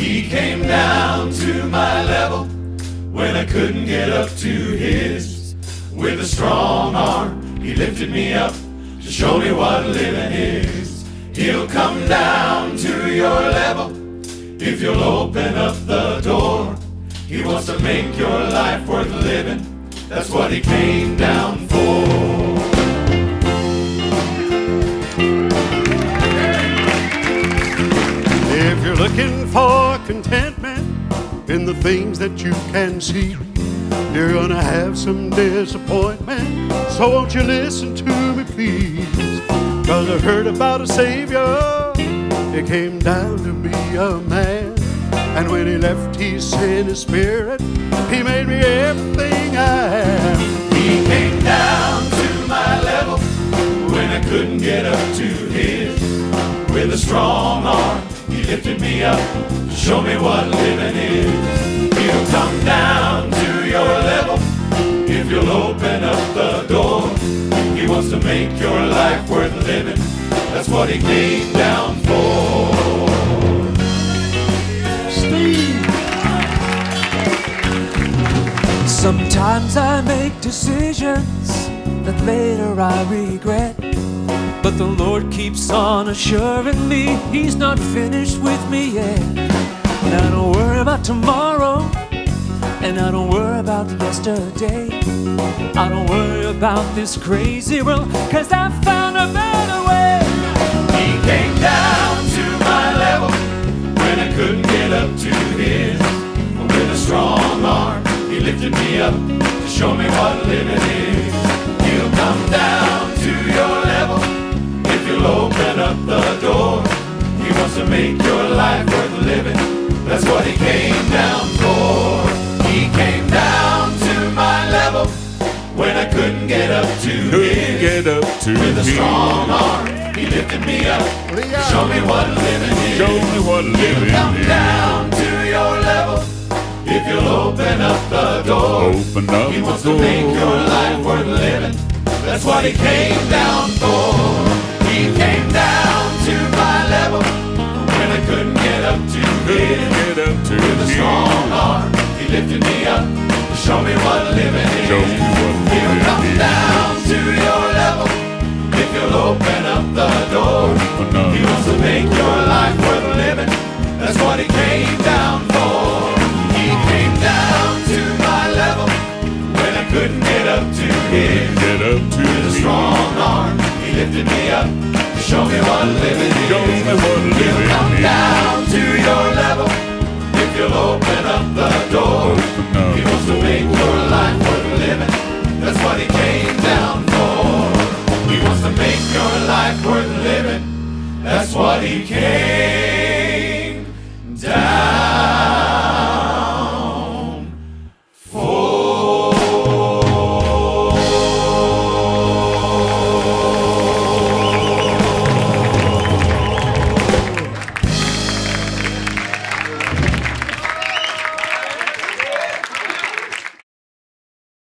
He came down to my level when I couldn't get up to his. With a strong arm, he lifted me up to show me what living is. He'll come down to your level if you'll open up the door. He wants to make your life worth living. That's what he came down for. Looking for contentment in the things that you can see, you're gonna have some disappointment. So won't you listen to me, please? Cause I heard about a Savior. He came down to be a man. And when he left, he sent his spirit. He made me everything I am. He came down to my level when I couldn't get up to his. With a strong arm, lifted me up to show me what living is. He'll come down to your level if you'll open up the door. He wants to make your life worth living. That's what he came down for. I make decisions that later I regret. But the Lord keeps on assuring me He's not finished with me yet. And I don't worry about tomorrow, and I don't worry about yesterday. I don't worry about this crazy world, cause I found a better way. He came down to my level when I couldn't get up to his. With a strong arm, he lifted me up show me what living is. He'll come down to your level if you'll open up the door. He wants to make your life worth living. That's what he came down for. He came down to my level when I couldn't get up to his. Get up to With a strong arm, he lifted me up show me what living is. Show me what living is. Up He wants to make your life worth living. That's what he came down for. He came down to my level when I couldn't get up to his. Get up to With a strong arm, he lifted me up to show me what living is. Show me up show me what living is. Show me what come living is. down to your level if you'll open up the door. Up He wants to make your life worth living. That's what he came down for. He wants to make your life worth living. That's what he came